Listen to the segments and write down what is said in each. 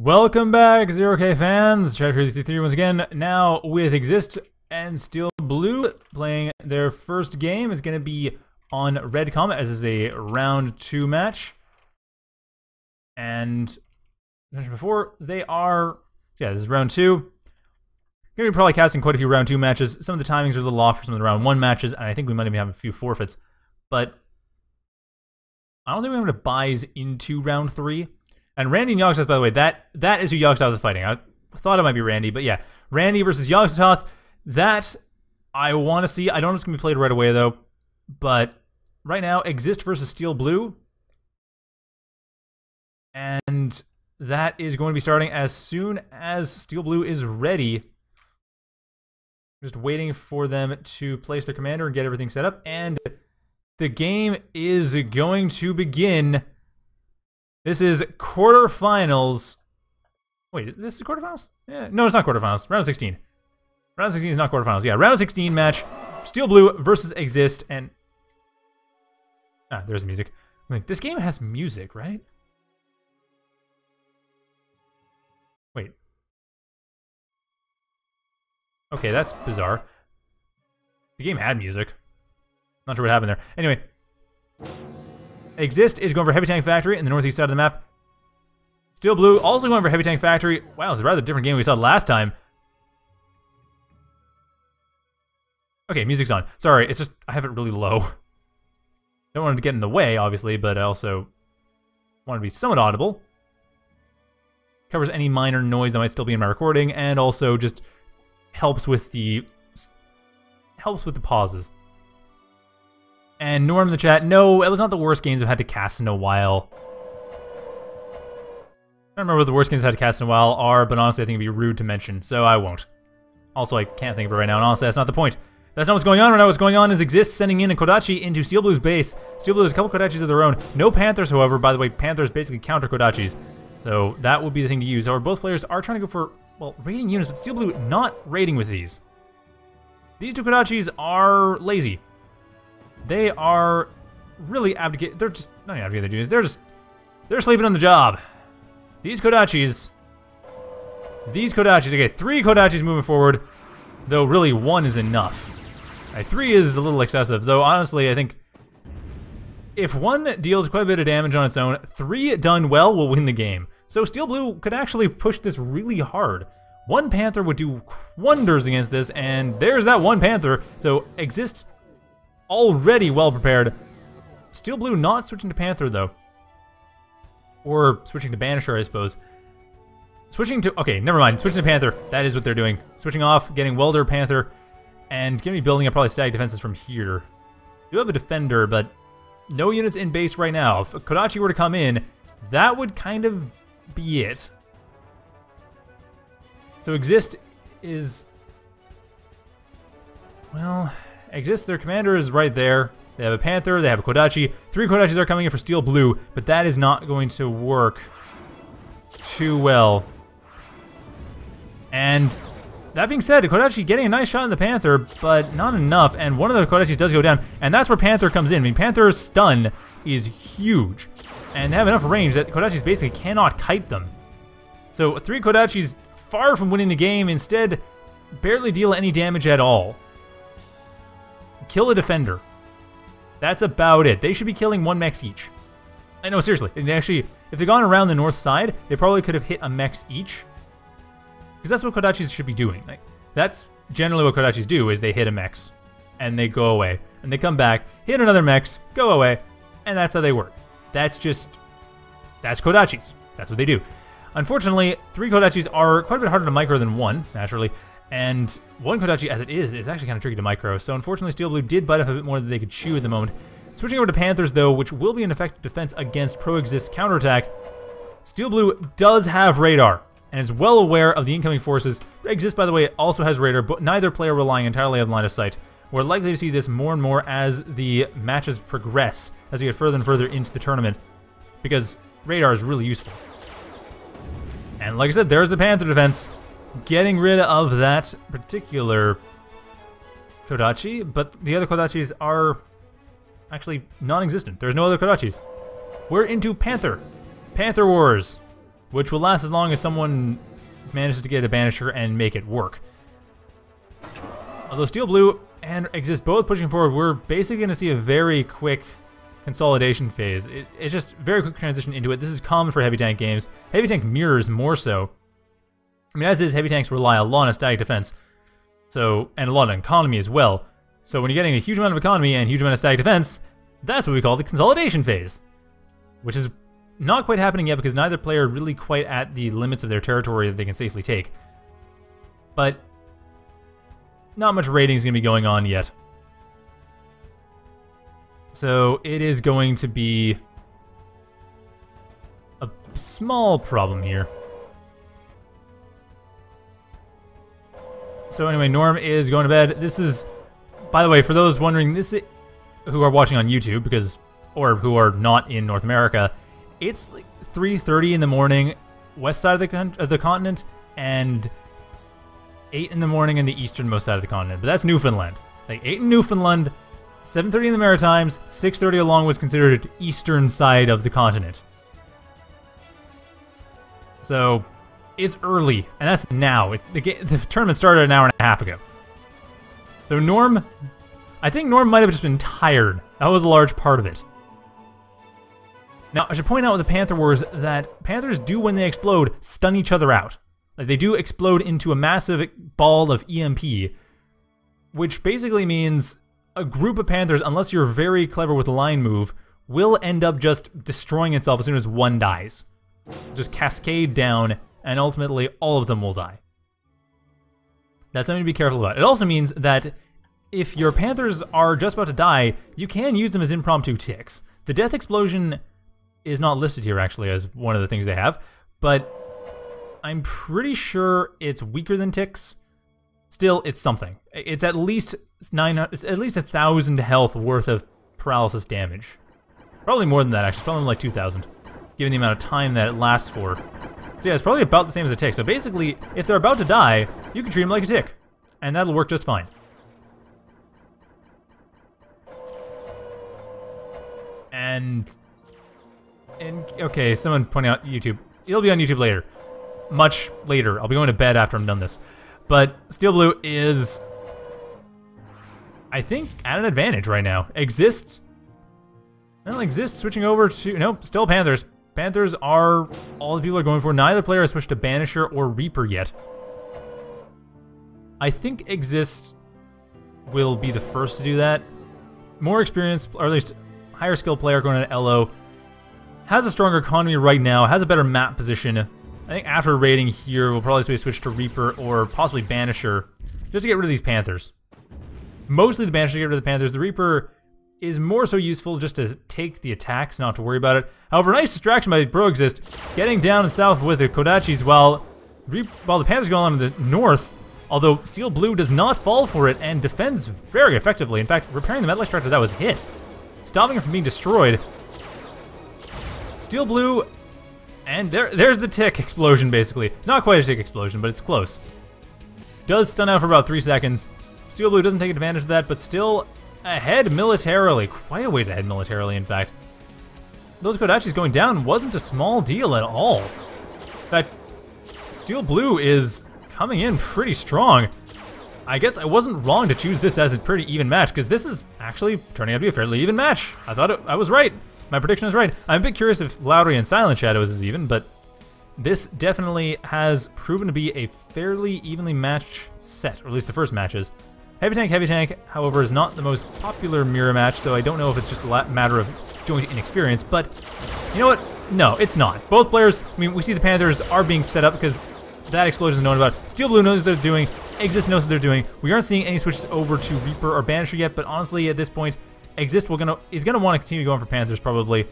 Welcome back, Zero K fans. Chapter 53 once again. Now with Exist and Steel Blue playing their first game. It's going to be on Red Comet as is a round two match. And mentioned before, they are yeah, this is round two. Gonna be probably casting quite a few round two matches. Some of the timings are a little off for some of the round one matches, and I think we might even have a few forfeits. But I don't think we're going to buys into round three. And Randy and Yogg-Sothoth, by the way, that that is who Yogg-Sothoth is fighting. I thought it might be Randy, but yeah, Randy versus Yogg-Sothoth. That I want to see. I don't know if it's going to be played right away though, but right now, Exist versus Steel Blue, and that is going to be starting as soon as Steel Blue is ready. Just waiting for them to place their commander and get everything set up, and the game is going to begin. This is quarterfinals. Wait, this is quarterfinals? Yeah, no, it's not quarterfinals. Round 16. Round 16 is not quarterfinals. Yeah, round 16 match. Steel Blue versus Exist, and ah, there's music. Like this game has music, right? Wait. Okay, that's bizarre. The game had music. Not sure what happened there. Anyway, Exist is going for Heavy Tank Factory in the northeast side of the map. Steel Blue also going for Heavy Tank Factory. Wow, it's a rather different game we saw last time. Okay, music's on. Sorry, it's just I have it really low. Don't want it to get in the way, obviously, but I also want to be somewhat audible. Covers any minor noise that might still be in my recording, and also just helps with the helps with the pauses. And Norm in the chat, no, it was not the worst games I've had to cast in a while. I don't remember what the worst games I've had to cast in a while are, but honestly I think it'd be rude to mention, so I won't. Also, I can't think of it right now, and honestly that's not the point. That's not what's going on right now. What's going on is Exist sending in a Kodachi into Steel Blue's base. Steel Blue has a couple Kodachis of their own. No Panthers, however. By the way, Panthers basically counter Kodachis. So that would be the thing to use. However, both players are trying to go for, well, raiding units, but Steel Blue not raiding with these. These two Kodachis are lazy. They are really abdicate. They're just, not abdicating duties. They're just, they're sleeping on the job. These Kodachis, these Kodachis, okay, three Kodachis moving forward, though really one is enough. Right, three is a little excessive, though honestly, I think if one deals quite a bit of damage on its own, three done well will win the game. So Steel Blue could actually push this really hard. One Panther would do wonders against this, and there's that one Panther. So Exist already well prepared. Steel Blue not switching to Panther, though. Or switching to Banisher, I suppose. Switching to... Okay, never mind. Switching to Panther. That is what they're doing. Switching off, getting Welder, Panther, and going to be building up probably static defenses from here. Do have a Defender, but no units in base right now. If Kodachi were to come in, that would kind of be it. So Exist is... Well, Exist, their commander is right there. They have a Panther, they have a Kodachi. Three Kodachis are coming in for Steel Blue, but that is not going to work too well. And that being said, Kodachi getting a nice shot in the Panther, but not enough, and one of the Kodachis does go down, and that's where Panther comes in. I mean, Panther's stun is huge, and they have enough range that Kodachis basically cannot kite them. So three Kodachis far from winning the game, instead barely deal any damage at all. Kill a defender. That's about it. They should be killing one mech each. I know, seriously. And actually, if they'd gone around the north side, they probably could have hit a mech each. Because that's what Kodachis should be doing. Like, that's generally what Kodachis do, is they hit a mech. And they go away. And they come back, hit another mech, go away. And that's how they work. That's just... That's Kodachis. That's what they do. Unfortunately, three Kodachis are quite a bit harder to micro than one, naturally. And one Kodachi, as it is, is actually kind of tricky to micro. So unfortunately, Steel Blue did bite off a bit more than they could chew at the moment. Switching over to Panthers, though, which will be an effective defense against Pro-Exist counterattack, Steel Blue does have radar, and is well aware of the incoming forces. Exist, by the way, also has radar, but neither player relying entirely on line of sight. We're likely to see this more and more as the matches progress, as we get further and further into the tournament, because radar is really useful. And like I said, there's the Panther defense getting rid of that particular Kodachi, but the other Kodachis are actually non-existent. There's no other Kodachis. We're into Panther. Panther Wars. which will last as long as someone manages to get a Banisher and make it work. Although Steel Blue and Exist both pushing forward, we're basically going to see a very quick consolidation phase. It, it's just very quick transition into it. This is common for heavy tank games. Heavy tank mirrors more so. I mean, as is, heavy tanks rely a lot on static defense, so and a lot on economy as well. So when you're getting a huge amount of economy and huge amount of static defense, that's what we call the consolidation phase, which is not quite happening yet because neither player really quite at the limits of their territory that they can safely take. But not much raiding is going to be going on yet. So it is going to be a small problem here. So anyway, Norm is going to bed. This is, by the way, for those wondering, this is, who are watching on YouTube because, or who are not in North America, it's like 3:30 in the morning, west side of the con- of the continent, and 8 in the morning in the easternmost side of the continent. But that's Newfoundland. Like 8 in Newfoundland, 7:30 in the Maritimes, 6:30 along what's considered eastern side of the continent. So it's early, and that's now. It, the, the tournament started an hour and a half ago. So Norm, I think Norm might have just been tired. That was a large part of it. Now, I should point out with the Panther Wars that Panthers do, when they explode, stun each other out. Like, they do explode into a massive ball of EMP, which basically means a group of Panthers, unless you're very clever with the line move, will end up just destroying itself as soon as one dies. Just cascade down, and ultimately all of them will die. That's something to be careful about. It also means that if your Panthers are just about to die, you can use them as impromptu ticks. The death explosion is not listed here actually as one of the things they have, but I'm pretty sure it's weaker than ticks. Still, it's something. It's at least nine, it's at least a thousand health worth of paralysis damage. Probably more than that actually. probably like 2,000, given the amount of time that it lasts for. So yeah, it's probably about the same as a tick. So basically, if they're about to die, you can treat them like a tick, and that'll work just fine. And and okay, someone pointing out YouTube. It'll be on YouTube later. Much later. I'll be going to bed after I'm done this. But Steel Blue is, I think, at an advantage right now. Exist, well, Exist switching over to, nope, still Panthers. Panthers are all the people are going for. Neither player has switched to Banisher or Reaper yet. I think Exist will be the first to do that. More experienced, or at least higher skill player going to LO has a stronger economy right now, has a better map position. I think after raiding here, we'll probably switch to Reaper or possibly Banisher, just to get rid of these Panthers. Mostly the Banisher to get rid of the Panthers. The Reaper is more so useful just to take the attacks, not to worry about it. However, nice distraction by Bro Exist, getting down and south with the Kodachis while, while the Panthers go on to the north, although Steel Blue does not fall for it and defends very effectively. In fact, repairing the Metal Extractor that was hit, stopping it from being destroyed, Steel Blue, and there, there's the tick explosion, basically. It's not quite a tick explosion, but it's close. Does stun out for about three seconds. Steel Blue doesn't take advantage of that, but still ahead militarily. Quite a ways ahead militarily, in fact. Those Kodachis going down wasn't a small deal at all. In fact, Steel Blue is coming in pretty strong. I guess I wasn't wrong to choose this as a pretty even match, because this is actually turning out to be a fairly even match. I thought it, I was right. My prediction is right. I'm a bit curious if Lowry and Silent Shadows is even, but this definitely has proven to be a fairly evenly matched set, or at least the first matches. Heavy Tank, Heavy Tank, however, is not the most popular mirror match, so I don't know if it's just a matter of joint inexperience, but you know what? No, it's not. Both players, I mean, we see the Panthers are being set up because that explosion is known about. Steel Blue knows what they're doing. Exist knows what they're doing. We aren't seeing any switches over to Reaper or Banisher yet, but honestly, at this point, Exist will gonna is gonna want to continue going for Panthers probably.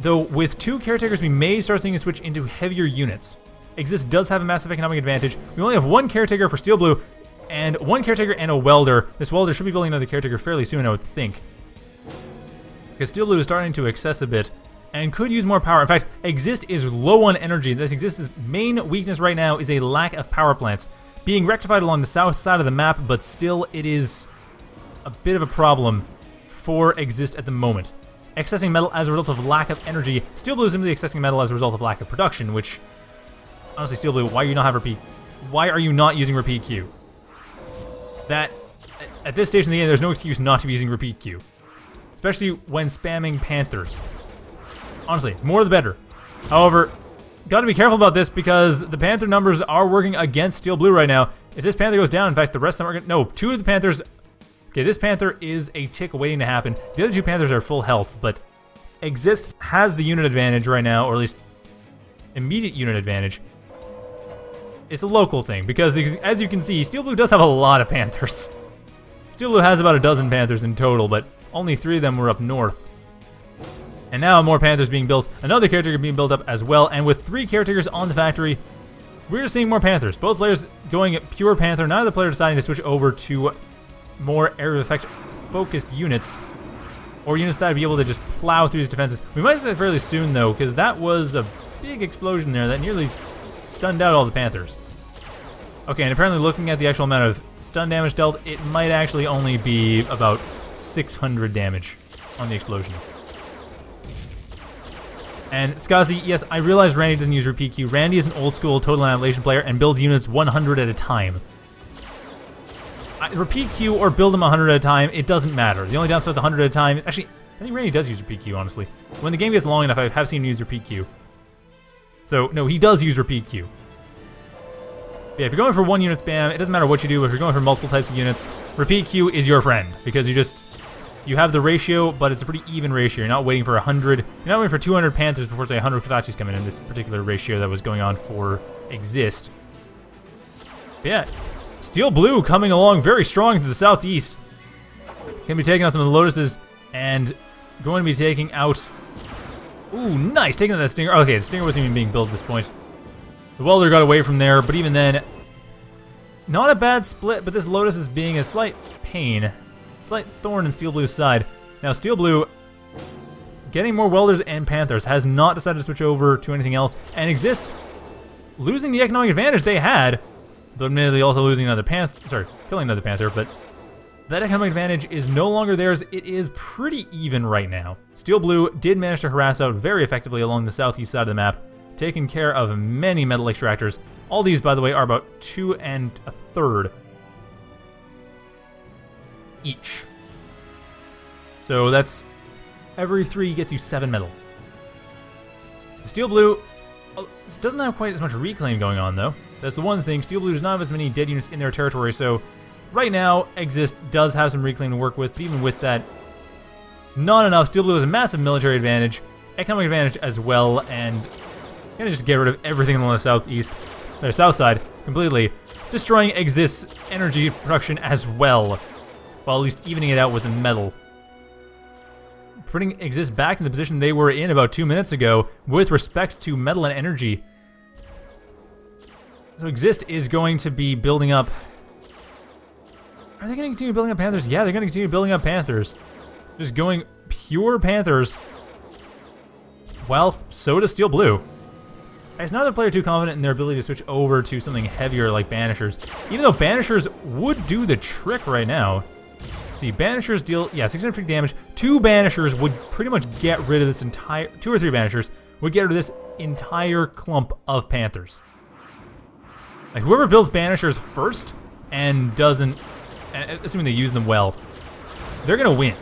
Though with two caretakers, we may start seeing a switch into heavier units. Exist does have a massive economic advantage. We only have one caretaker for Steel Blue, and one caretaker and a welder. This welder should be building another caretaker fairly soon, I would think. Because Steel Blue is starting to excess a bit, and could use more power. In fact, Exist is low on energy. This Exist's main weakness right now is a lack of power plants. Being rectified along the south side of the map, but still it is a bit of a problem for Exist at the moment. accessing metal as a result of lack of energy. Steel Blue is simply accessing metal as a result of lack of production, which, honestly, Steel Blue, why do you not have repeat? Why are you not using repeat queue? That, at this stage in the game, there's no excuse not to be using repeat queue. Especially when spamming Panthers. Honestly, more the better. However, got to be careful about this because the Panther numbers are working against Steel Blue right now. If this Panther goes down, in fact, the rest of them are to... No, two of the Panthers... Okay, this Panther is a tick waiting to happen. The other two Panthers are full health, but Exist has the unit advantage right now, or at least immediate unit advantage. It's a local thing, because as you can see, Steel Blue does have a lot of Panthers. Steel Blue has about a dozen Panthers in total, but only three of them were up north. And now more Panthers being built, another caretaker being built up as well, and with three caretakers on the factory, we're seeing more Panthers. Both players going pure Panther, neither player deciding to switch over to more area effect focused units, or units that would be able to just plow through these defenses. We might see that fairly soon though, because that was a big explosion there that nearly stunned out all the Panthers. Okay, and apparently looking at the actual amount of stun damage dealt, it might actually only be about 600 damage on the explosion. And Skazi, yes, I realize Randy doesn't use repeat queue. Randy is an old school Total Annihilation player and builds units 100 at a time. I, repeat queue or build them 100 at a time, it doesn't matter. The only downside with 100 at a time, actually, I think Randy does use repeat queue, honestly. When the game gets long enough, I have seen him use repeat queue. So, no, he does use repeat queue. Yeah, if you're going for one unit spam, it doesn't matter what you do. If you're going for multiple types of units, repeat queue is your friend because you just you have the ratio, but it's a pretty even ratio. You're not waiting for 100, you're not waiting for 200 Panthers before, say, 100 Kodachis come in in this particular ratio that was going on for Exist. But yeah, Steel Blue coming along very strong to the southeast. To be taking out some of the Lotuses and going to be taking out... Ooh, nice, taking that Stinger. Okay, the Stinger wasn't even being built at this point. The Welder got away from there, but even then, not a bad split, but this Lotus is being a slight pain. Slight thorn in Steel Blue's side. Now, Steel Blue, getting more Welders and Panthers, has not decided to switch over to anything else, and Exist losing the economic advantage they had, though admittedly also losing another Panther, sorry, killing another Panther, but that economic advantage is no longer theirs. It is pretty even right now. Steel Blue did manage to harass out very effectively along the southeast side of the map, taking care of many metal extractors. All these, by the way, are about two and a third each. So that's every three gets you seven metal. Steel Blue uh, doesn't have quite as much reclaim going on, though. That's the one thing. Steel Blue does not have as many dead units in their territory, so right now, Exist does have some reclaim to work with, but even with that, not enough. Steel Blue has a massive military advantage, economic advantage as well, and gonna just get rid of everything on the southeast, or south side, completely, destroying Exist's energy production as well while at least evening it out with the metal. Putting Exist back in the position they were in about two minutes ago with respect to metal and energy. So Exist is going to be building up... Are they going to continue building up Panthers? Yeah, they're going to continue building up Panthers. Just going pure Panthers. Well, so does Steel Blue. Is neither player too confident in their ability to switch over to something heavier like Banishers. Even though Banishers would do the trick right now see, Banishers deal, yeah, 650 damage. Two Banishers would pretty much get rid of this entire, two or three Banishers would get rid of this entire clump of Panthers. Like, whoever builds Banishers first and doesn't, assuming they use them well, they're going to win.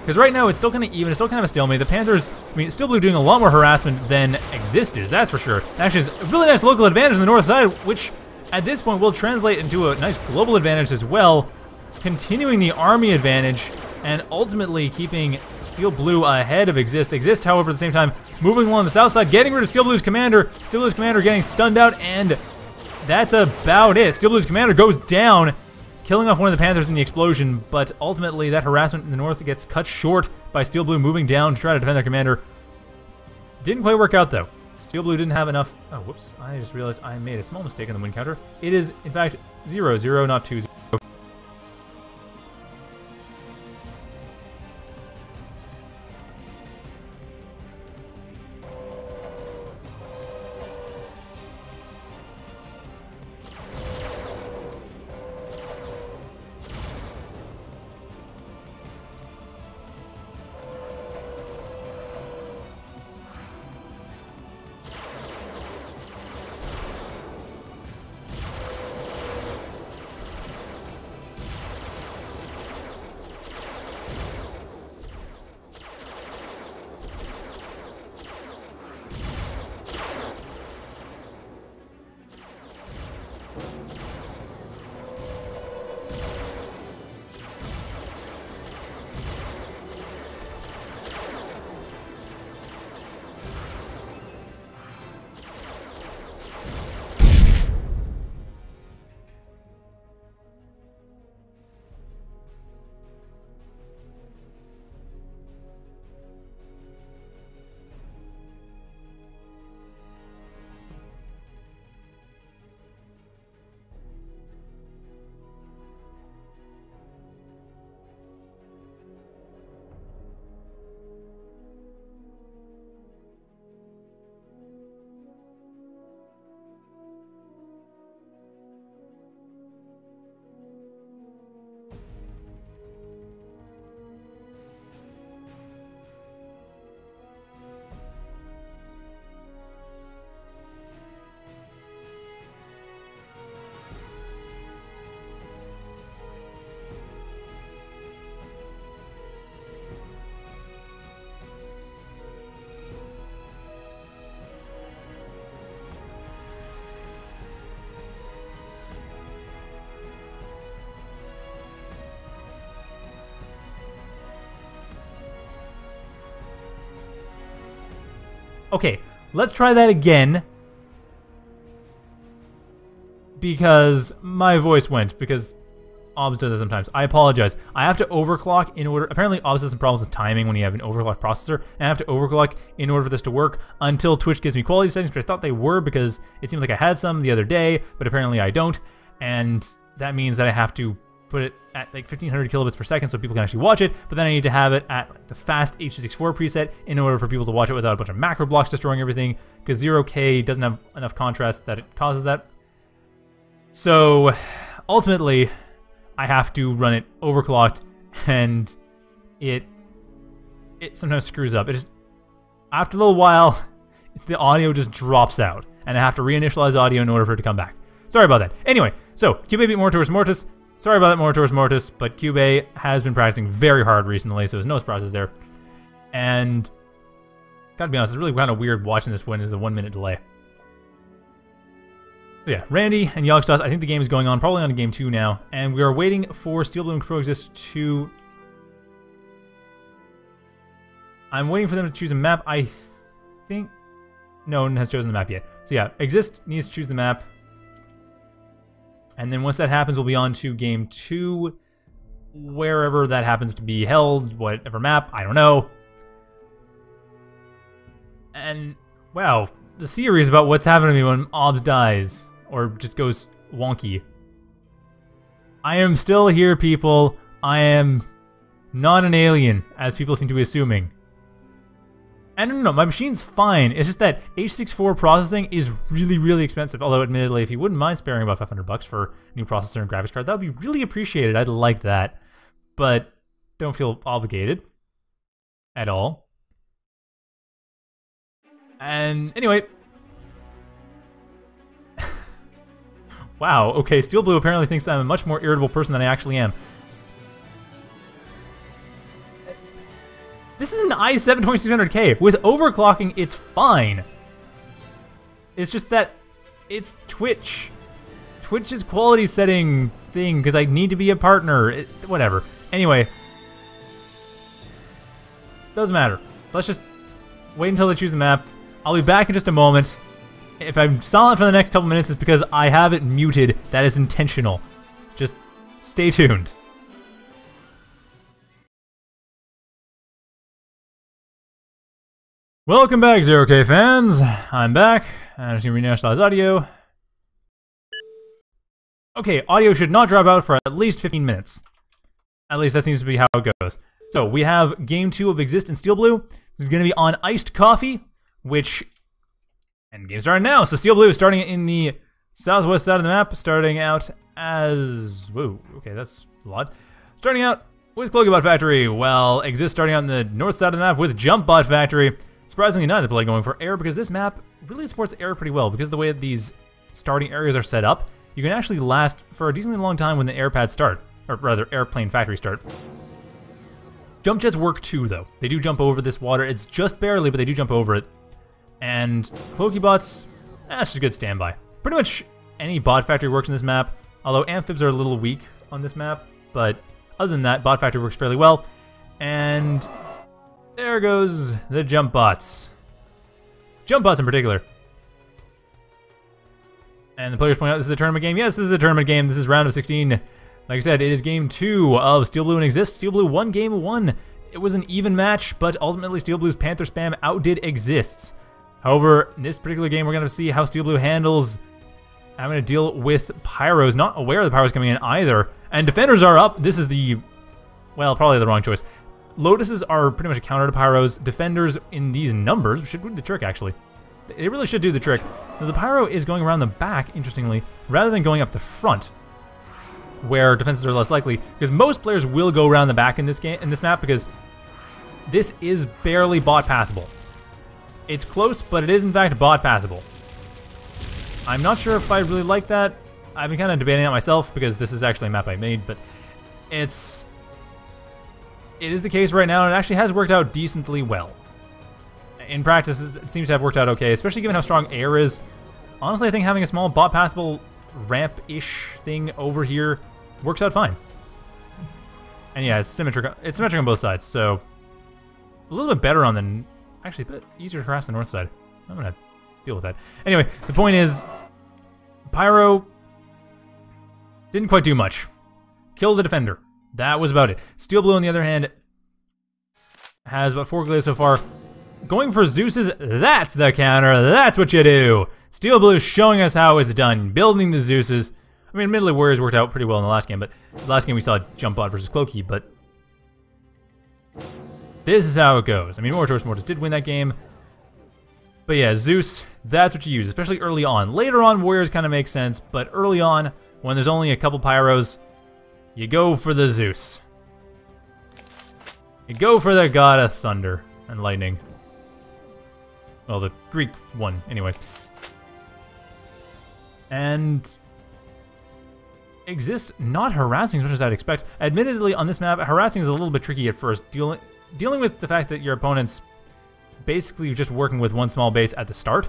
Because right now, it's still kind of even. It's still kind of a stalemate. The Panthers, I mean, Steel Blue doing a lot more harassment than Exist is, that's for sure. Actually, it's a really nice local advantage on the north side, which at this point will translate into a nice global advantage as well continuing the army advantage and ultimately keeping Steel Blue ahead of Exist. Exist, however, at the same time, moving along the south side, getting rid of Steel Blue's commander. Steel Blue's commander getting stunned out, and that's about it. Steel Blue's commander goes down, killing off one of the Panthers in the explosion, but ultimately that harassment in the north gets cut short by Steel Blue moving down to try to defend their commander. Didn't quite work out, though. Steel Blue didn't have enough... Oh, whoops. I just realized I made a small mistake on the win counter. It is, in fact, 0-0, not 2-0. Okay, let's try that again. Because my voice went, because OBS does that sometimes. I apologize. I have to overclock in order... Apparently, OBS has some problems with timing when you have an overclock processor, and I have to overclock in order for this to work until Twitch gives me quality settings, which I thought they were because it seemed like I had some the other day, but apparently I don't, and that means that I have to put it at like 1500 kilobits per second so people can actually watch it, but then I need to have it at like, the fast H264 preset in order for people to watch it without a bunch of macro blocks destroying everything, because 0K doesn't have enough contrast that it causes that. So, ultimately, I have to run it overclocked, and it it sometimes screws up. It just after a little while, the audio just drops out, and I have to reinitialize audio in order for it to come back. Sorry about that. Anyway, so Cube beat Mortis Mortis. Sorry about that, Mortis Mortis, but Cube has been practicing very hard recently, so there's no surprises there. And gotta be honest, it's really kind of weird watching this win as a one minute delay. yeah, Randy and Yogg-Sothoth, I think the game is going on, probably on game two now, and we are waiting for Steel and Coexist to... I'm waiting for them to choose a map. I think no one has chosen the map yet. So yeah, Exist needs to choose the map. And then once that happens, we'll be on to game two, wherever that happens to be held, whatever map, I don't know. And, wow, the theories about what's happening to me when OBS dies, or just goes wonky. I am still here, people. I am not an alien, as people seem to be assuming. And no, no, my machine's fine. It's just that H64 processing is really, really expensive. Although, admittedly, if you wouldn't mind sparing about 500 bucks for a new processor and graphics card, that would be really appreciated. I'd like that. But don't feel obligated at all. And anyway. wow, okay, Steel Blue apparently thinks I'm a much more irritable person than I actually am. I7 2600K. With overclocking, it's fine. It's just that it's Twitch. Twitch's quality setting thing, because I need to be a partner. It, whatever. Anyway. Doesn't matter. Let's just wait until they choose the map. I'll be back in just a moment. If I'm silent for the next couple minutes, it's because I have it muted. That is intentional. Just stay tuned. Welcome back, Zero K fans. I'm back. I'm just gonna reinitialize audio. Okay, audio should not drop out for at least 15 minutes. At least that seems to be how it goes. So we have game two of Exist in Steel Blue. This is gonna be on iced coffee, which and game starting now. So Steel Blue is starting in the southwest side of the map, starting out as whoa. Okay, that's a lot. Starting out with Cloakybot Factory, while Exist starting on the north side of the map with Jumpbot Factory. Surprisingly not the play going for air because this map really supports air pretty well because the way these starting areas are set up, you can actually last for a decently long time when the air pads start, or rather airplane factory start. Jump jets work too though. They do jump over this water. It's just barely, but they do jump over it. And Cloaky bots, eh, that's just a good standby. Pretty much any bot factory works in this map, although amphibs are a little weak on this map, but other than that, bot factory works fairly well. And there goes the jump bots. Jump bots in particular. And the players point out this is a tournament game. Yes, this is a tournament game. This is round of 16. Like I said, it is game two of Steel Blue and Exist. Steel Blue won game one. It was an even match, but ultimately Steel Blue's Panther Spam outdid Exists. However, in this particular game, we're going to see how Steel Blue handles I'm going to deal with Pyros. Not aware of the Pyros coming in either. And Defenders are up. This is the... Well, probably the wrong choice. Lotuses are pretty much a counter to Pyros. Defenders in these numbers should do the trick, actually. They really should do the trick. Now, the Pyro is going around the back, interestingly, rather than going up the front, where defenses are less likely, because most players will go around the back in this game in this map because this is barely bot pathable. It's close, but it is in fact bot pathable. I'm not sure if I really like that. I've been kind of debating on myself because this is actually a map I made, but it's it is the case right now, and it actually has worked out decently well. In practice, it seems to have worked out okay, especially given how strong air is. Honestly, I think having a small bot pathable ramp-ish thing over here works out fine. And yeah, it's symmetric. It's symmetric on both sides, so a little bit better on the actually, but easier to harass the north side. I'm gonna deal with that. Anyway, the point is, Pyro didn't quite do much. Killed the defender. That was about it. Steel Blue, on the other hand, has about four glaives so far. Going for Zeus's, that's the counter. That's what you do. Steel Blue showing us how it's done. Building the Zeus's. I mean, admittedly, Warriors worked out pretty well in the last game, but the last game we saw Jump Bot versus Cloaky, but this is how it goes. I mean, Mortis Mortis did win that game. But yeah, Zeus, that's what you use, especially early on. Later on, Warriors kind of make sense, but early on, when there's only a couple Pyros, you go for the Zeus. You go for the god of thunder and lightning. Well, the Greek one, anyway. And exists not harassing as much as I'd expect. Admittedly, on this map, harassing is a little bit tricky at first, dealing dealing with the fact that your opponent's basically just working with one small base at the start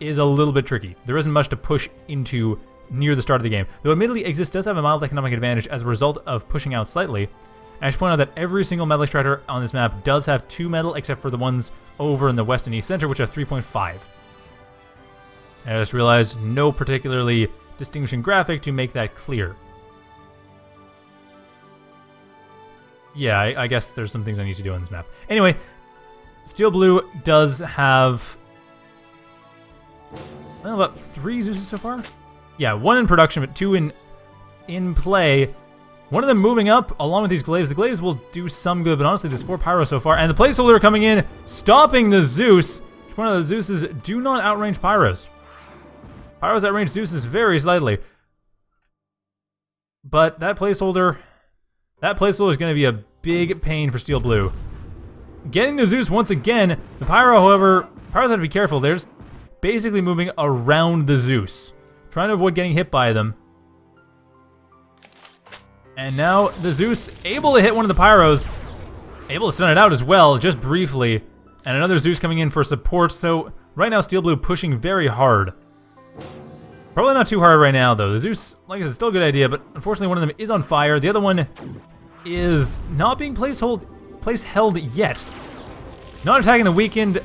is a little bit tricky. There isn't much to push into near the start of the game. Though admittedly, Exist does have a mild economic advantage as a result of pushing out slightly. And I should point out that every single metal extractor on this map does have 2 metal, except for the ones over in the west and east center, which have 3.5. I just realized no particularly distinguishing graphic to make that clear. Yeah, I, I, guess there's some things I need to do on this map. Anyway, Steel Blue does have well, about three Zeuses so far. Yeah, one in production, but two in in play. One of them moving up along with these glaives. The glaives will do some good, but honestly, there's four pyro so far. And the placeholder coming in, stopping the Zeus. Which One of the Zeuses do not outrange pyros. Pyros outrange Zeuses very slightly. But that placeholder, that placeholder is going to be a big pain for Steel Blue. Getting the Zeus once again. The Pyro, however, Pyros have to be careful. They're basically moving around the Zeus. Trying to avoid getting hit by them. And now the Zeus able to hit one of the Pyros. Able to stun it out as well, just briefly. And another Zeus coming in for support. So right now Steel Blue pushing very hard. Probably not too hard right now, though. The Zeus, like I said, still a good idea, but unfortunately one of them is on fire. The other one is not being place, hold, place held yet. Not attacking the weakened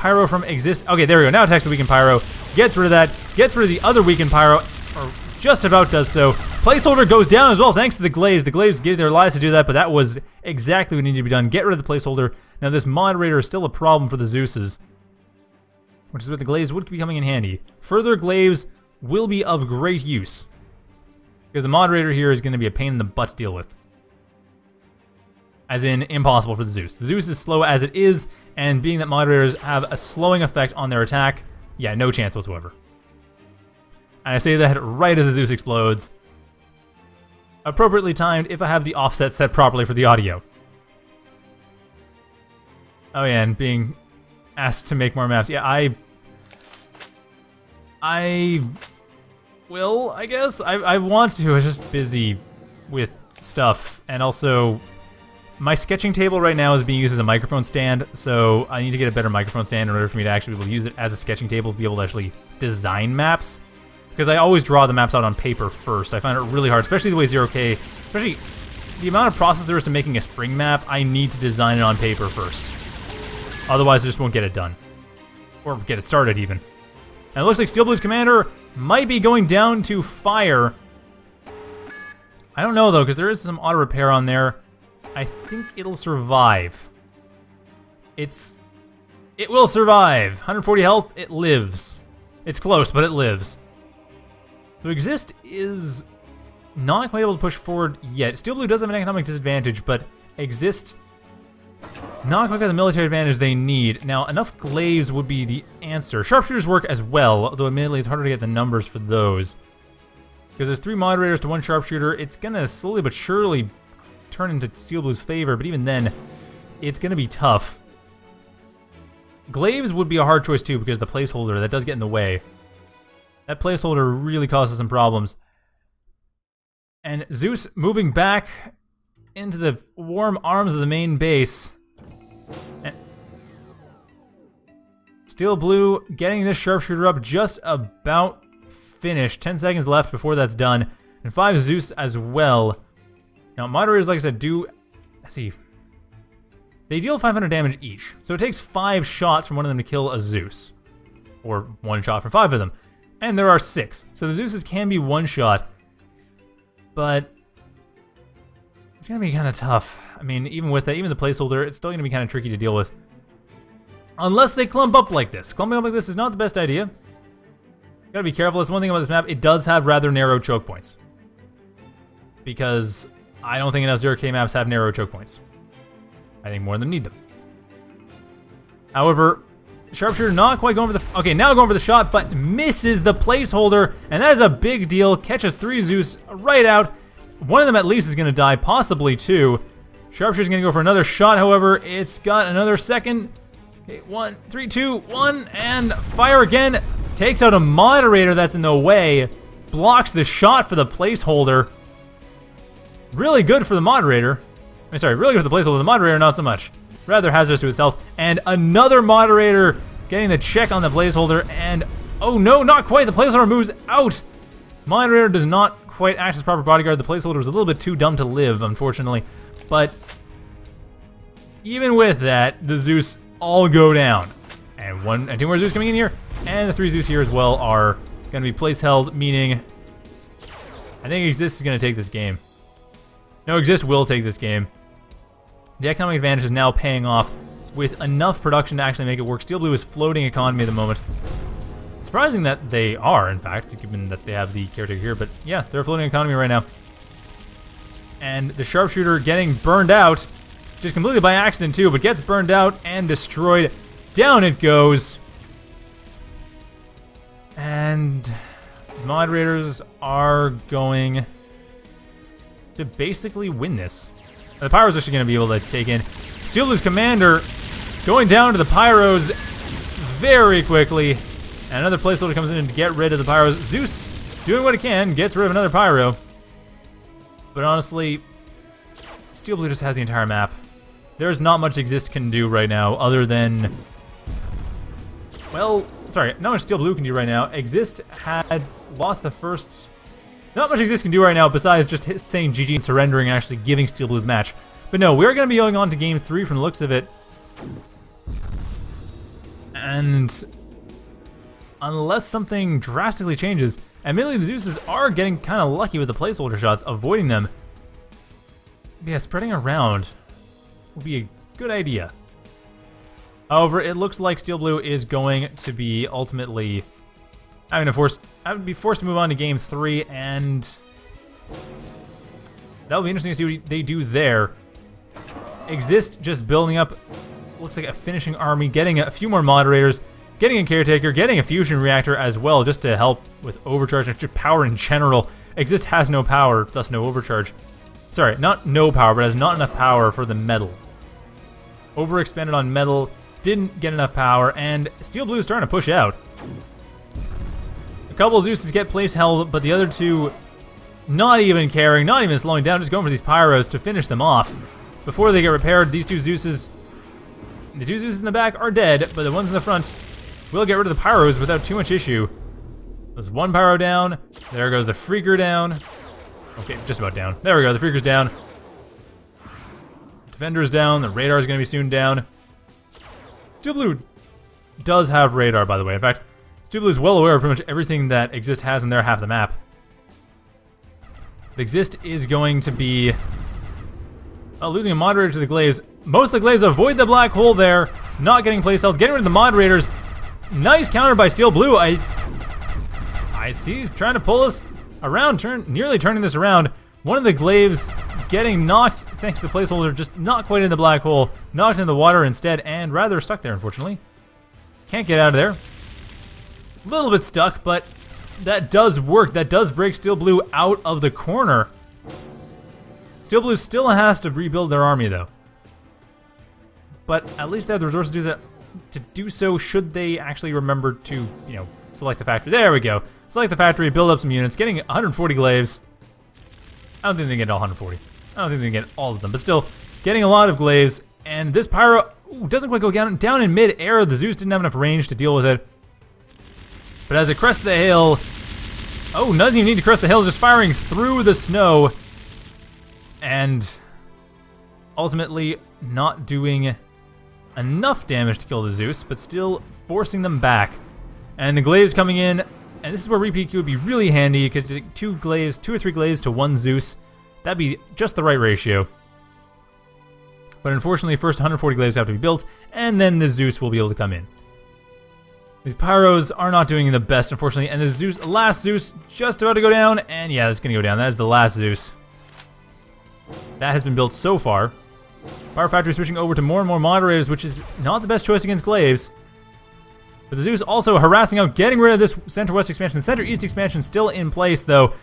Pyro from Exist. Okay, there we go. Now attacks the weakened Pyro. Gets rid of that. Gets rid of the other weakened Pyro, or just about does so. Placeholder goes down as well, thanks to the Glaives. The Glaives gave their lives to do that, but that was exactly what needed to be done. Get rid of the placeholder. Now this moderator is still a problem for the Zeuses which is where the glaives would be coming in handy. Further glaives will be of great use, because the moderator here is going to be a pain in the butt to deal with. As in, impossible for the Zeus. The Zeus is slow as it is, and being that moderators have a slowing effect on their attack, yeah, no chance whatsoever. And I say that right as the Zeus explodes. Appropriately timed if I have the offset set properly for the audio. Oh yeah, and being asked to make more maps. Yeah, I... I will, I guess. I, I want to. I was just busy with stuff. And also, my sketching table right now is being used as a microphone stand, so I need to get a better microphone stand in order for me to actually be able to use it as a sketching table to be able to actually design maps. Because I always draw the maps out on paper first. I find it really hard, especially the way Zero K, especially the amount of process there is to making a spring map, I need to design it on paper first. Otherwise, I just won't get it done. Or get it started, even. And it looks like Steel Blue's commander might be going down to fire. I don't know, though, because there is some auto repair on there. I think it'll survive. It's... It will survive. 140 health, it lives. It's close, but it lives. So Exist is not quite able to push forward yet. Steel Blue does have an economic disadvantage, but Exist not quite got the military advantage they need. Now, enough glaives would be the answer. Sharpshooters work as well, although admittedly it's harder to get the numbers for those. Because there's three moderators to one sharpshooter, it's to slowly but surely turn into Steel Blue's favor, but even then, it's going to be tough. Glaives would be a hard choice too, because the placeholder, that does get in the way. That placeholder really causes some problems. And Zeus moving back into the warm arms of the main base. And Steel Blue getting this sharpshooter up just about finished. 10 seconds left before that's done. And 5 Zeus as well. Now, moderators, like I said, do... Let's see. They deal 500 damage each, so it takes five shots from one of them to kill a Zeus. Or one shot from five of them. And there are six, so the Zeuses can be one shot. But it's gonna be kind of tough. I mean, even with that, even the placeholder, it's still gonna be kind of tricky to deal with. Unless they clump up like this. Clumping up like this is not the best idea. Gotta be careful. That's one thing about this map. It does have rather narrow choke points. Because I don't think enough 0k maps have narrow choke points. I think more them need them. However, Sharpshooter not quite going for the... Okay, now going for the shot, but misses the placeholder. And that is a big deal. Catches three Zeus right out. One of them at least is going to die, possibly two. Sharpshooter's going to go for another shot, however. It's got another second. Okay, one, three, two, one, and fire again. Takes out a moderator that's in the way. Blocks the shot for the placeholder. Really good for the moderator. I'm sorry, really good for the placeholder. The moderator, not so much. Rather hazardous to health. And another moderator getting the check on the placeholder. And, oh no, not quite. The placeholder moves out. Moderator does not quite act as proper bodyguard. The placeholder is a little bit too dumb to live, unfortunately. But even with that, the Zeus all go down. And one and two more Zeus coming in here. And the three Zeus here as well are going to be place held, meaning I think Exist is going to take this game. No, Exist will take this game. The economic advantage is now paying off with enough production to actually make it work. Steel Blue is floating economy at the moment. Surprising that they are, in fact, given that they have the caretaker here. But yeah, they're floating economy right now. And the sharpshooter getting burned out, just completely by accident too, but gets burned out and destroyed. Down it goes. And moderators are going to basically win this. The Pyro's actually going to be able to take in Steel Blue's commander going down to the Pyros very quickly. And another placeholder comes in to get rid of the Pyros. Zeus doing what he can, gets rid of another Pyro. But honestly, Steel Blue just has the entire map. There's not much Exist can do right now other than... Well, sorry, not much Steel Blue can do right now. Exist had lost the first not much Exist can do right now besides just saying GG and surrendering and actually giving Steel Blue the match. But no, we're going to be going on to game three from the looks of it. And unless something drastically changes, admittedly the Zeuses are getting kind of lucky with the placeholder shots, avoiding them. But yeah, spreading around would be a good idea. However, it looks like Steel Blue is going to be ultimately having to force, I would be forced to move on to game three, and that'll be interesting to see what they do there. Exist just building up, looks like a finishing army, getting a few more moderators, getting a caretaker, getting a fusion reactor as well, just to help with overcharge and just power in general. Exist has no power, thus no overcharge. Sorry, not no power, but has not enough power for the metal. Overexpended on metal, didn't get enough power, and Steel Blue is starting to push out couple of Zeuses get place held, but the other two not even caring, not even slowing down, just going for these Pyros to finish them off. Before they get repaired, these two Zeuses, the two Zeuses in the back are dead, but the ones in the front will get rid of the Pyros without too much issue. There's one Pyro down. There goes the Freaker down. Okay, just about down. There we go, the Freaker's down. Defender's down, the Radar's gonna be soon down. Blue does have radar, by the way. In fact, Steel Blue is well aware of pretty much everything that Exist has in their half of the map. Exist is going to be uh, losing a moderator to the Glaives. Most of the Glaives avoid the black hole there, not getting held, getting rid of the moderators. Nice counter by Steel Blue. I I see he's trying to pull us around, turn nearly turning this around. One of the Glaives getting knocked, thanks to the placeholder, just not quite in the black hole, knocked in the water instead, and rather stuck there, unfortunately. Can't get out of there. A little bit stuck, but that does work. That does break Steel Blue out of the corner. Steel Blue still has to rebuild their army, though. But at least they have the resources to do that. To do so, should they actually remember to, you know, select the factory. There we go. Select the factory, build up some units, getting 140 glaives. I don't think they get all 140. I don't think they get all of them, but still, getting a lot of glaives. And this pyro ooh, doesn't quite go down, down in mid-air. The Zeus didn't have enough range to deal with it. But as it crests the hill... Oh, doesn't even need to crest the hill, just firing through the snow. And ultimately not doing enough damage to kill the Zeus, but still forcing them back. And the Glaives coming in, and this is where Repeat would be really handy, because two Glaives, two or three Glaives to one Zeus, that'd be just the right ratio. But unfortunately, first 140 Glaives have to be built, and then the Zeus will be able to come in. These Pyros are not doing the best, unfortunately, and the Zeus, last Zeus, just about to go down, and yeah, it's going to go down. That is the last Zeus. That has been built so far. Power Factory switching over to more and more moderators, which is not the best choice against Glaives. But the Zeus also harassing out, getting rid of this center-west expansion. The center-east expansion still in place, though.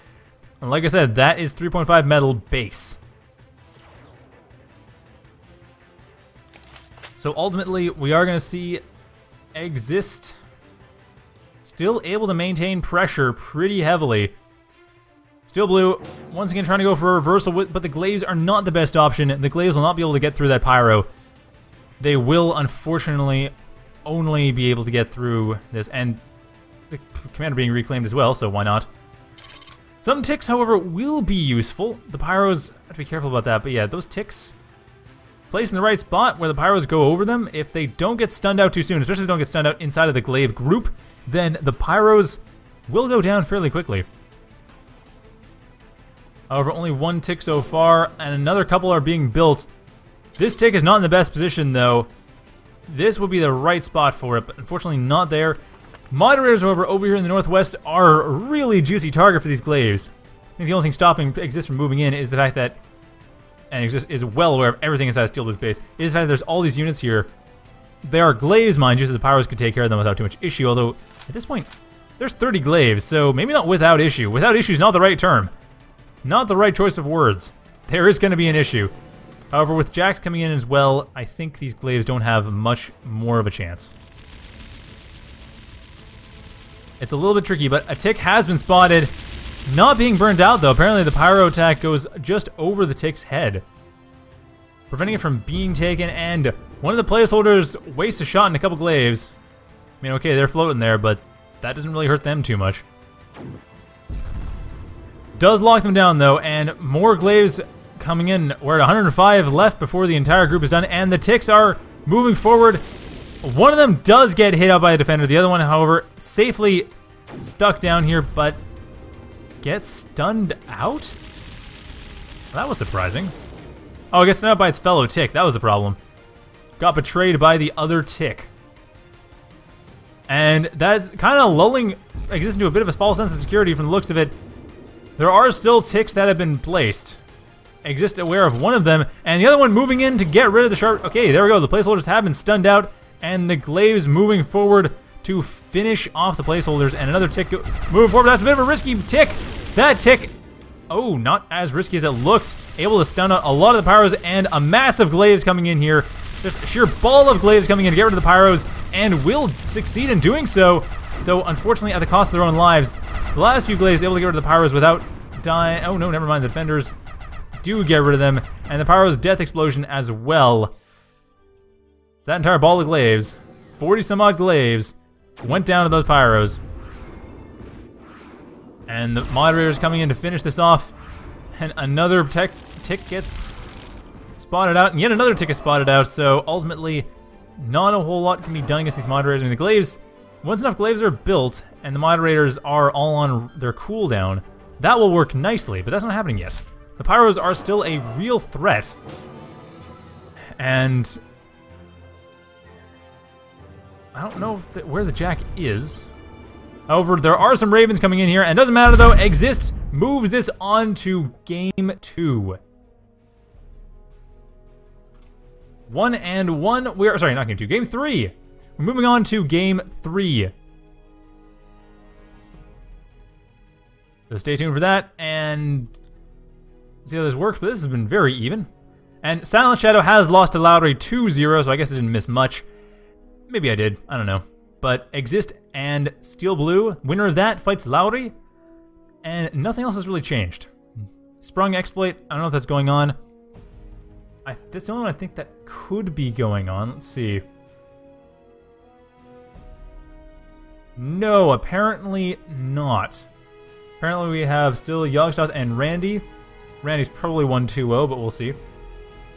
And like I said, that is 3.5 metal base. So ultimately, we are going to see Exist still able to maintain pressure pretty heavily. Steel Blue, once again trying to go for a reversal, but the Glaives are not the best option. The Glaives will not be able to get through that Pyro. They will, unfortunately, only be able to get through this, and the Commander being reclaimed as well, so why not? Some ticks, however, will be useful. The Pyros, have to be careful about that, but yeah, those ticks placed in the right spot where the Pyros go over them, if they don't get stunned out too soon, especially if they don't get stunned out inside of the Glaive group, then the Pyros will go down fairly quickly. However, only one tick so far, and another couple are being built. This tick is not in the best position, though. This would be the right spot for it, but unfortunately not there. Moderators, however, over here in the northwest are a really juicy target for these glaives. I think the only thing stopping exists from moving in is the fact that, and Exist is well aware of everything inside Steel Blue's base, is the fact that there's all these units here. They are glaives, mind you, so the Pyros could take care of them without too much issue, although at this point, there's 30 glaives, so maybe not without issue. Without issue is not the right term. Not the right choice of words. There is going to be an issue. However, with Jacks coming in as well, I think these Glaives don't have much more of a chance. It's a little bit tricky, but a tick has been spotted. Not being burned out, though. Apparently the Pyro attack goes just over the tick's head. Preventing it from being taken, and one of the placeholders wastes a shot in a couple Glaives. I mean, okay, they're floating there, but that doesn't really hurt them too much. Does lock them down, though, and more Glaives coming in. We're at 105 left before the entire group is done, and the Ticks are moving forward. One of them does get hit out by a defender. The other one, however, safely stuck down here, but gets stunned out? That was surprising. Oh, gets stunned out by its fellow Tick. That was the problem. Got betrayed by the other Tick. And that's kind of lulling exists into a bit of a false sense of security from the looks of it. There are still ticks that have been placed. Exist aware of one of them, and the other one moving in to get rid of the sharp. Okay, there we go. The placeholders have been stunned out, and the glaives moving forward to finish off the placeholders. And another tick moving forward. That's a bit of a risky tick. That tick, oh, not as risky as it looked. Able to stun out a lot of the pyros, and a massive glaives coming in here. Just sheer ball of glaives coming in to get rid of the pyros, and will succeed in doing so. Though, unfortunately, at the cost of their own lives. The last few Glaives able to get rid of the Pyros without dying. Oh, no, never mind. The Defenders do get rid of them. And the Pyro's Death Explosion as well. That entire ball of Glaives, 40 some odd Glaives, went down to those Pyros. And the Moderator's coming in to finish this off. And another tech tick gets spotted out. And yet another tick is spotted out. So ultimately, not a whole lot can be done against these Moderators. I mean, the Glaives once enough glaives are built and the moderators are all on their cooldown, that will work nicely, but that's not happening yet. The Pyros are still a real threat. And... I don't know the, where the Jack is. However, there are some Ravens coming in here, and doesn't matter though, Exist moves this on to Game 2. One and one, we're, sorry, not Game 2, Game 3. We're moving on to game three. So stay tuned for that and see how this works, but this has been very even. And Silent Shadow has lost to Lowry 2-0, so I guess it didn't miss much. Maybe I did, I don't know. But Exist and Steel Blue, winner of that, fights Lowry, and nothing else has really changed. Sprung Exploit, I don't know if that's going on. I, that's the only one I think that could be going on. Let's see. No, apparently not. Apparently we have still Yogg-Sothoth and Randy. Randy's probably 1-2-0, but we'll see.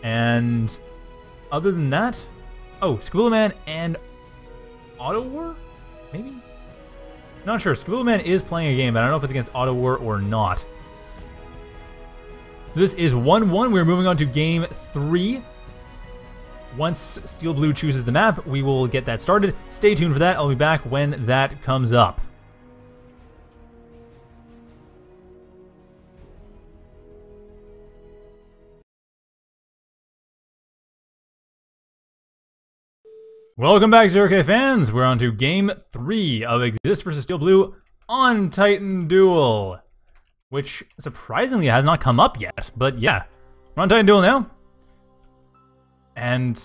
And other than that, oh, Skabula Man and Auto War? Maybe? Not sure. Skabula Man is playing a game, but I don't know if it's against Auto War or not. So this is 1-1. We're moving on to game three. Once Steel Blue chooses the map, we will get that started. Stay tuned for that. I'll be back when that comes up. Welcome back, Zero K fans. We're on to game three of Exist versus Steel Blue on Titan Duel, which surprisingly has not come up yet. But yeah, we're on Titan Duel now, and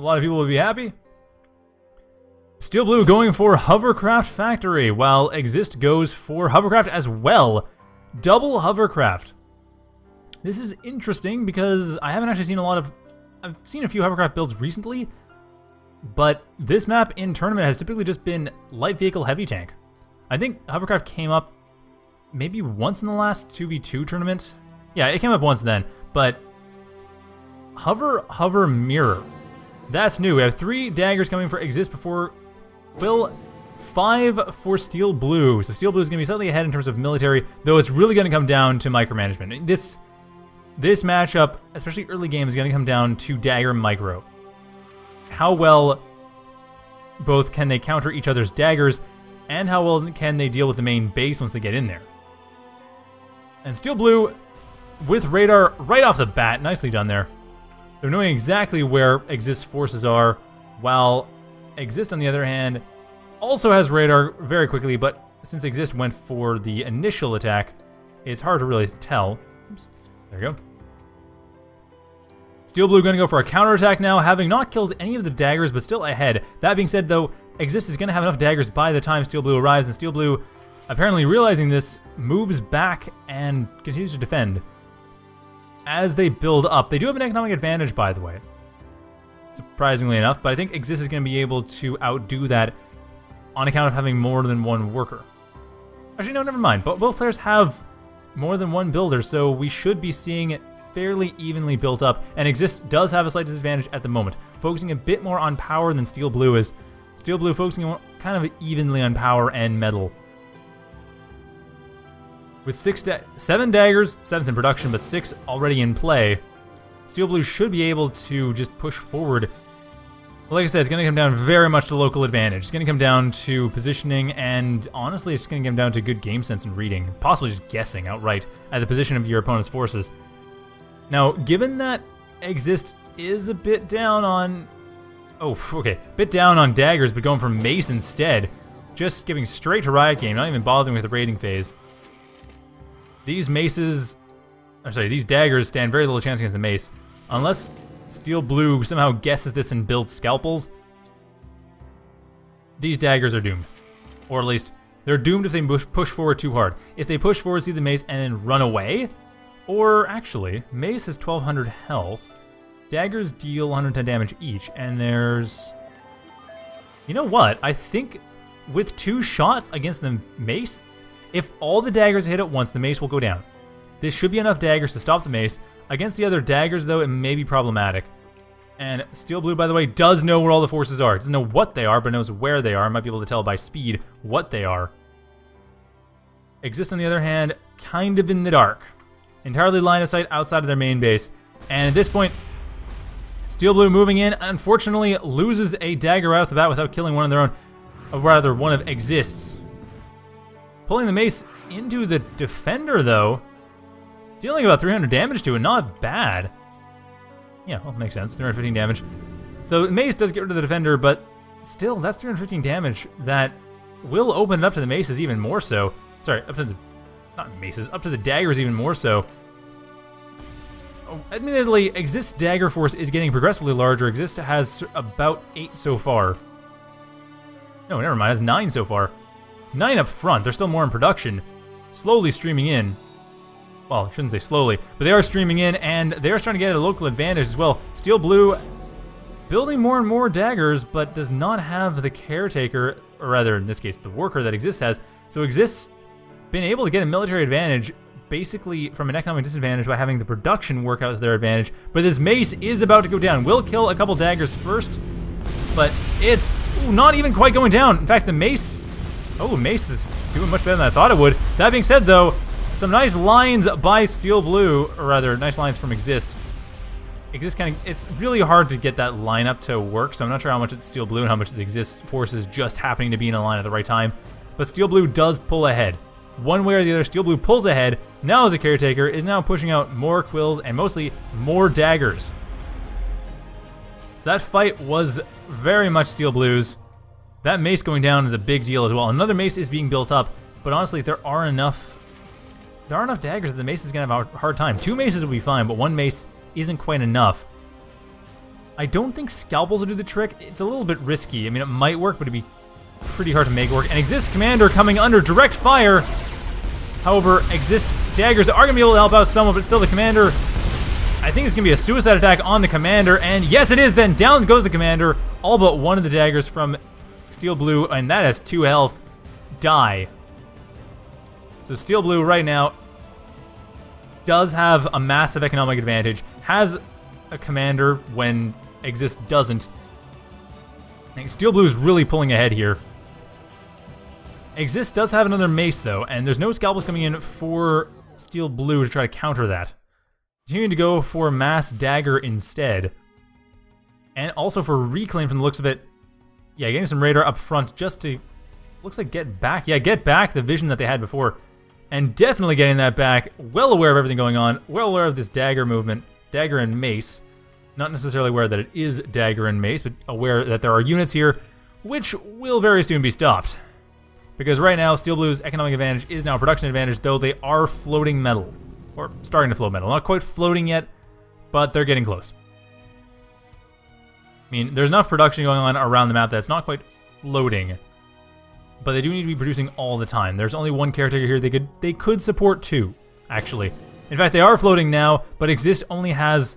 a lot of people will be happy. Steel Blue going for Hovercraft Factory, while Exist goes for Hovercraft as well. Double Hovercraft. This is interesting because I haven't actually seen a lot of... I've seen a few Hovercraft builds recently, but this map in tournament has typically just been light vehicle heavy tank. I think hovercraft came up maybe once in the last 2v2 tournament. Yeah, it came up once then, but hover, hover, mirror. That's new. We have three daggers coming for exist before Will, five for Steel Blue. So Steel Blue is going to be slightly ahead in terms of military, though it's really going to come down to micromanagement. This this matchup, especially early game, is going to come down to dagger micro how well both can they counter each other's daggers and how well can they deal with the main base once they get in there. And Steel Blue with radar right off the bat, nicely done there. So knowing exactly where Exist forces are, while Exist on the other hand also has radar very quickly, but since Exist went for the initial attack, it's hard to really tell. Oops, there you go. Steel Blue going to go for a counterattack now, having not killed any of the daggers, but still ahead. That being said, though, Exist is going to have enough daggers by the time Steel Blue arrives, and Steel Blue, apparently realizing this, moves back and continues to defend. As they build up, they do have an economic advantage, by the way. Surprisingly enough, but I think Exist is going to be able to outdo that on account of having more than one worker. Actually, no, never mind. But both players have more than one builder, so we should be seeing fairly evenly built up, and Exist does have a slight disadvantage at the moment, focusing a bit more on power than Steel Blue is. Steel Blue focusing kind of evenly on power and metal. With six da seven daggers, seventh in production, but six already in play, Steel Blue should be able to just push forward. like I said, it's going to come down very much to local advantage. It's going to come down to positioning, and honestly, it's going to come down to good game sense and reading, possibly just guessing outright at the position of your opponent's forces. Now, given that Exist is a bit down on... Oh, okay. Bit down on daggers, but going for mace instead. Just giving straight to Riot Game, not even bothering with the raiding phase. These maces... I'm sorry, these daggers stand very little chance against the mace. Unless Steel Blue somehow guesses this and builds scalpels, these daggers are doomed. Or at least, they're doomed if they push forward too hard. If they push forward, see the mace, and then run away, or actually, Mace has 1200 health. Daggers deal 110 damage each, and there's... You know what? I think with two shots against the Mace, if all the daggers hit at once, the Mace will go down. This should be enough daggers to stop the Mace. Against the other daggers, though, it may be problematic. And Steel Blue, by the way, does know where all the forces are. Doesn't know what they are, but knows where they are. Might be able to tell by speed what they are. Exist, on the other hand, kind of in the dark entirely line of sight outside of their main base. And at this point, Steel Blue moving in, unfortunately loses a dagger out of the bat without killing one of their own, or rather one of Exists. Pulling the mace into the defender though, dealing about 300 damage to it, not bad. Yeah, well, makes sense, 315 damage. So mace does get rid of the defender, but still, that's 315 damage that will open it up to the maces even more so. Sorry, up to the not maces, up to the daggers even more so. Oh, admittedly, Exist Dagger Force is getting progressively larger. Exist has about 8 so far. No, never mind, has 9 so far. 9 up front, they're still more in production. Slowly streaming in. Well, I shouldn't say slowly, but they are streaming in, and they're trying to get a local advantage as well. Steel Blue building more and more daggers, but does not have the caretaker, or rather, in this case, the worker that Exist has. So Exist been able to get a military advantage basically from an economic disadvantage by having the production work out to their advantage. But this mace is about to go down. Will kill a couple daggers first, but it's ooh, not even quite going down. In fact, the mace... Oh, mace is doing much better than I thought it would. That being said, though, some nice lines by Steel Blue, or rather, nice lines from Exist. Exist kind of, it's really hard to get that lineup to work, so I'm not sure how much it's Steel Blue and how much it's Exist forces just happening to be in a line at the right time. But Steel Blue does pull ahead. One way or the other, Steel Blue pulls ahead, now as a caretaker, is now pushing out more quills and mostly more daggers. That fight was very much Steel Blues. That mace going down is a big deal as well. Another mace is being built up, but honestly, there are enough there are enough daggers that the mace is going to have a hard time. Two maces will be fine, but one mace isn't quite enough. I don't think scalpels will do the trick. It's a little bit risky. I mean, it might work, but it'd be pretty hard to make work. And Exist Commander coming under direct fire. However, Exist daggers are going to be able to help out someone, but still the Commander... I think it's going to be a suicide attack on the Commander, and yes, it is. Then down goes the Commander. All but one of the daggers from Steel Blue, and that has two health, die. So Steel Blue right now does have a massive economic advantage, has a commander when Exist doesn't. Steel Blue is really pulling ahead here. Exist does have another mace, though, and there's no scalpels coming in for Steel Blue to try to counter that. Continuing to go for Mass Dagger instead. And also for Reclaim from the looks of it. Yeah, getting some Radar up front just to... Looks like get back. Yeah, get back the vision that they had before and definitely getting that back, well aware of everything going on, well aware of this dagger movement, dagger and mace. Not necessarily aware that it is dagger and mace, but aware that there are units here, which will very soon be stopped. Because right now, Steel Blue's economic advantage is now production advantage, though they are floating metal. Or starting to float metal. Not quite floating yet, but they're getting close. I mean, there's enough production going on around the map that's not quite floating but they do need to be producing all the time. There's only one caretaker here. They could they could support two, actually. In fact, they are floating now, but Exist only has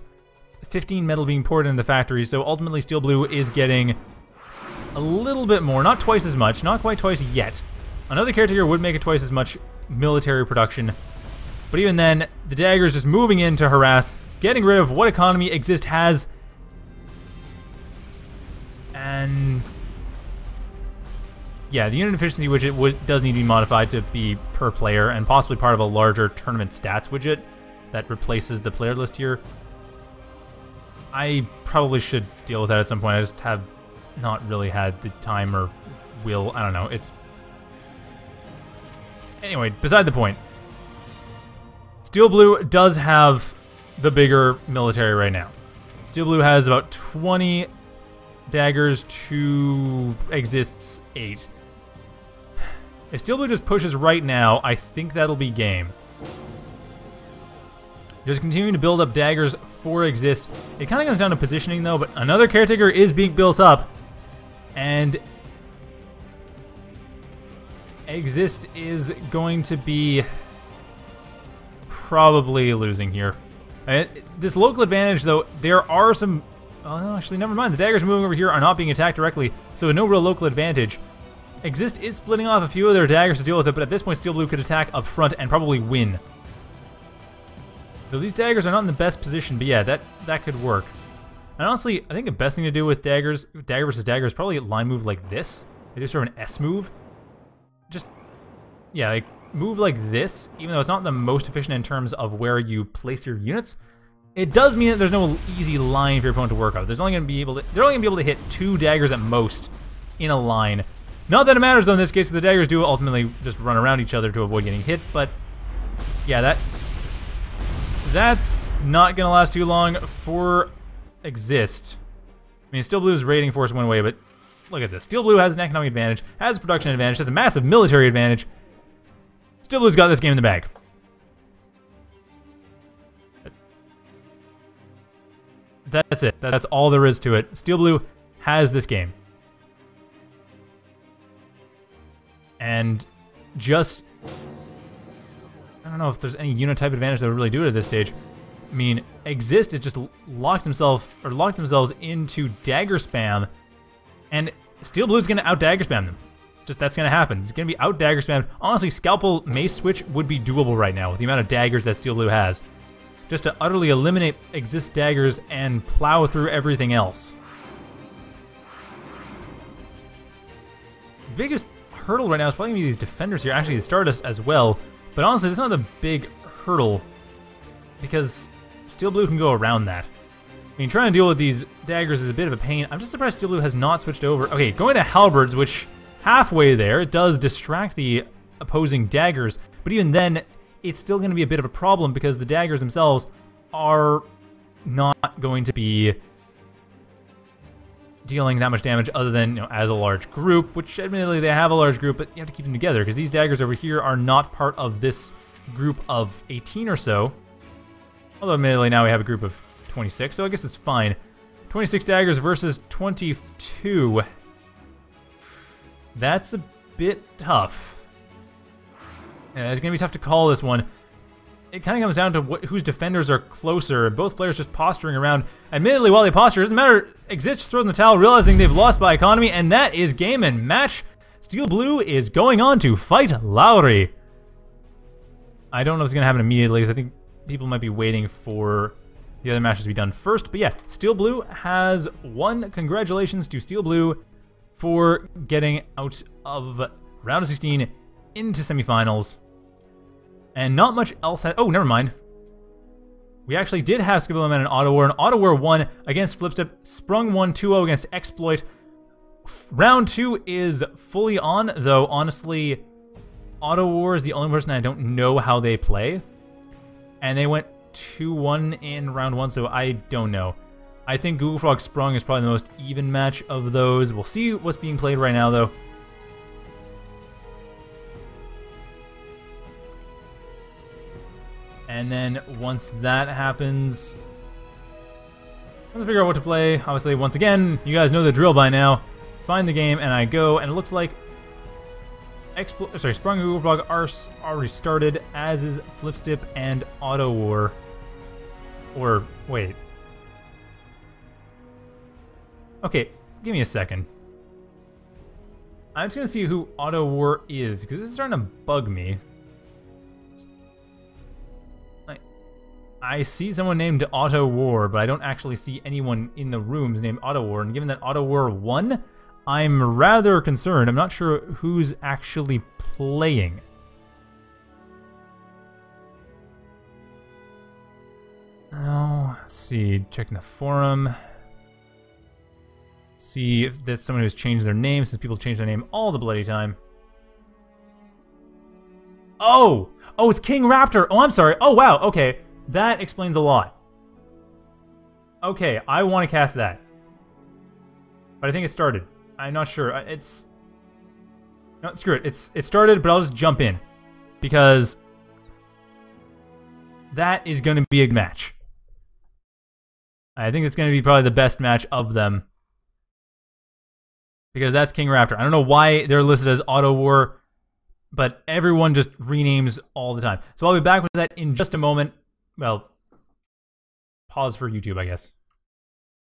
15 metal being poured into the factory, so ultimately Steel Blue is getting a little bit more, not twice as much, not quite twice yet. Another caretaker would make it twice as much military production, but even then, the dagger is just moving in to harass, getting rid of what economy Exist has, and yeah, the unit efficiency widget does need to be modified to be per player and possibly part of a larger tournament stats widget that replaces the player list here. I probably should deal with that at some point. I just have not really had the time or will. I don't know. It's anyway. Beside the point. Steel Blue does have the bigger military right now. Steel Blue has about 20 daggers to exists 8. If Steel Blue just pushes right now, I think that'll be game. Just continuing to build up daggers for exist. It kind of comes down to positioning though, but another caretaker is being built up. And exist is going to be probably losing here. Uh, this local advantage though, there are some... Oh, no, actually, never mind. The daggers moving over here are not being attacked directly, so no real local advantage. Exist is splitting off a few of their daggers to deal with it, but at this point Steel Blue could attack up front and probably win. Though these daggers are not in the best position, but yeah, that, that could work. And honestly, I think the best thing to do with daggers, dagger versus dagger, is probably a line move like this. They do sort of an S move. Just, yeah, like move like this, even though it's not the most efficient in terms of where you place your units. It does mean that there's no easy line for your opponent to work out. There's only going to be able to, they're only going to be able to hit two daggers at most in a line, not that it matters, though, in this case, the daggers do ultimately just run around each other to avoid getting hit, but yeah, that that's not going to last too long for Exist. I mean, Steel Blue's rating force went away, but look at this. Steel Blue has an economic advantage, has a production advantage, has a massive military advantage. Steel Blue's got this game in the bag. That's it. That's all there is to it. Steel Blue has this game. and just I don't know if there's any unit type advantage that would really do it at this stage. I mean, Exist has just locked himself or locked themselves into dagger spam, and Steel Blue's gonna out dagger spam them. just that's going to happen. It's going to be out dagger spam. Honestly, Scalpel Mace Switch would be doable right now with the amount of daggers that Steel Blue has. Just to utterly eliminate exist daggers and plow through everything else. Biggest hurdle right now is probably to be these defenders here. Actually, the Stardust as well. But honestly, that's not the big hurdle because Steel Blue can go around that. I mean, trying to deal with these daggers is a bit of a pain. I'm just surprised Steel Blue has not switched over. Okay, going to Halberds, which halfway there, it does distract the opposing daggers, but even then, it's still going to be a bit of a problem because the daggers themselves are not going to be dealing that much damage other than you know, as a large group, which admittedly they have a large group, but you have to keep them together because these daggers over here are not part of this group of 18 or so. Although admittedly now we have a group of 26, so I guess it's fine. 26 daggers versus 22. That's a bit tough. Yeah, it's going to be tough to call this one. It kind of comes down to what, whose defenders are closer. Both players just posturing around. Admittedly, while they posture, doesn't matter. Exist just throws in the towel, realizing they've lost by economy, and that is game and match. Steel Blue is going on to fight Lowry. I don't know if it's going to happen immediately, because I think people might be waiting for the other matches be done first. But yeah, Steel Blue has won. Congratulations to Steel Blue for getting out of round of 16 into semifinals. And not much else had... Oh, never mind. We actually did have Skibble Man and Auto War, and Auto War won against Flipstep. Sprung 1-2-0 against Exploit. Round 2 is fully on, though honestly, Auto War is the only person I don't know how they play. And they went 2-1 in round 1, so I don't know. I think GoogleFrog Sprung is probably the most even match of those. We'll see what's being played right now, though. And then once that happens, let's figure out what to play. Obviously, once again, you guys know the drill by now. Find the game, and I go, and it looks like Expl sorry, Sprung GoogleFrog are already started, as is Flipstip and Auto War. Or, wait. Okay, give me a second. I'm just gonna see who Auto War is, because this is starting to bug me. I see someone named Auto War, but I don't actually see anyone in the rooms named Auto War. And given that Auto War won, I'm rather concerned. I'm not sure who's actually playing. Oh, let's see. Checking the forum. See if there's someone who's changed their name, since people change their name all the bloody time. Oh! Oh, it's KingRaptor! Oh, I'm sorry. Oh, wow, okay. That explains a lot. Okay, I want to cast that. But I think it started. I'm not sure. It's... No, screw it. It's it started, but I'll just jump in. Because... That is going to be a match. I think it's going to be probably the best match of them. Because that's KingRaptor. I don't know why they're listed as Auto War, but everyone just renames all the time. So I'll be back with that in just a moment well, pause for YouTube, I guess.